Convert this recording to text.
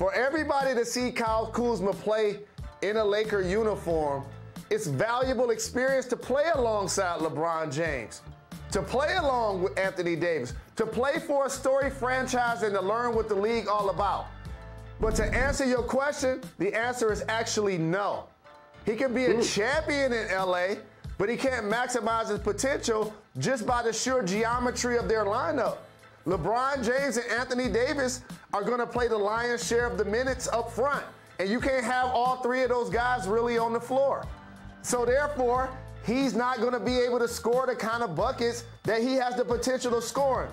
For everybody to see Kyle Kuzma play in a Laker uniform, it's valuable experience to play alongside LeBron James, to play along with Anthony Davis, to play for a story franchise and to learn what the league all about. But to answer your question, the answer is actually no. He can be a hmm. champion in LA, but he can't maximize his potential just by the sheer geometry of their lineup. LeBron James and Anthony Davis are going to play the lion's share of the minutes up front, and you can't have all three of those guys really on the floor. So therefore, he's not going to be able to score the kind of buckets that he has the potential of scoring.